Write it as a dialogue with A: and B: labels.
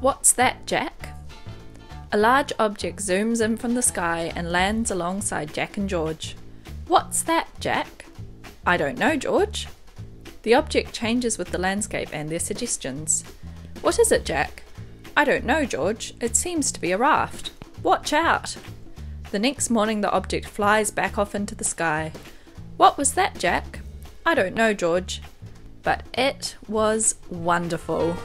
A: What's that, Jack? A large object zooms in from the sky and lands alongside Jack and George. What's that, Jack? I don't know, George. The object changes with the landscape and their suggestions. What is it, Jack? I don't know, George. It seems to be a raft. Watch out! The next morning, the object flies back off into the sky. What was that, Jack? I don't know, George. But it was wonderful.